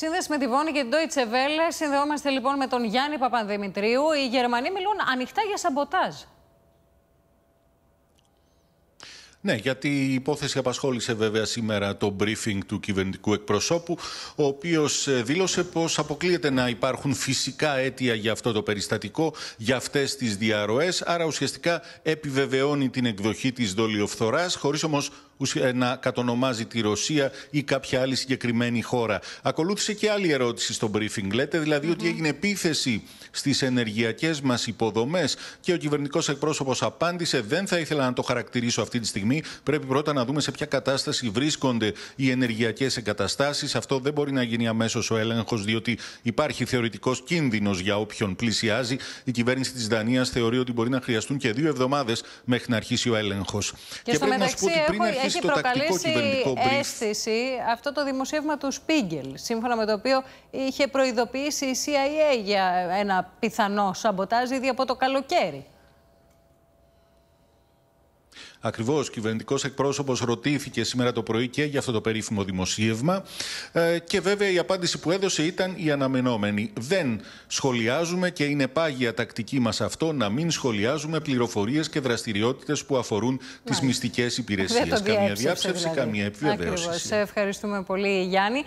Σύνδεση με τη Βόνη και την Deutsche Welle. Συνδεόμαστε λοιπόν με τον Γιάννη Παπανδημητρίου. Οι Γερμανοί μιλούν ανοιχτά για σαμποτάζ. Ναι, γιατί η υπόθεση απασχόλησε βέβαια σήμερα το briefing του κυβερνητικού εκπροσώπου, ο οποίος ε, δήλωσε πως αποκλείεται να υπάρχουν φυσικά αίτια για αυτό το περιστατικό, για αυτές τις διαρροές, άρα ουσιαστικά επιβεβαιώνει την εκδοχή της δολιοφθοράς, χωρίς όμως ε, να κατονομάζει τη Ρωσία ή κάποια άλλη συγκεκριμένη χώρα. Ακολούθησε και άλλη ερώτηση στο briefing. Λέτε δηλαδή ότι έγινε επίθεση στις ενεργειακές μας υποδομές και ο κυβερνητικός εκπρόσωπος απάντησε: Δεν θα ήθελα να το χαρακτηρίσω αυτή τη στιγμή. Πρέπει πρώτα να δούμε σε ποια κατάσταση βρίσκονται οι ενεργειακές εγκαταστάσεις. Αυτό δεν μπορεί να γίνει αμέσως ο έλεγχος, διότι υπάρχει θεωρητικός κίνδυνος για όποιον πλησιάζει. Η κυβέρνηση της Δανίας θεωρεί ότι μπορεί να χρειαστούν και δύο εβδομάδες μέχρι να αρχίσει ο έλεγχος. Και, και πρέπει να σου πω ότι πριν έχει προκαλέσει αίσθηση αυτό το δημοσίευμα του Spiegel, σύμφωνα με το οποίο είχε προειδοποιήσει η CIA για ένα πιθανό σαμποτάζ ήδη από το καλοκαίρι. Ακριβώς, κυβερνητικός εκπρόσωπος ρωτήθηκε σήμερα το πρωί και για αυτό το περίφημο δημοσίευμα. Ε, και βέβαια η απάντηση που έδωσε ήταν η αναμενόμενη. Δεν σχολιάζουμε και είναι πάγια τακτική μας αυτό να μην σχολιάζουμε πληροφορίες και δραστηριότητες που αφορούν τις μυστικές υπηρεσίες. Καμία διάψευση, δηλαδή. καμία επιβεβαίωση. Ακριβώς. Ευχαριστούμε πολύ, Γιάννη.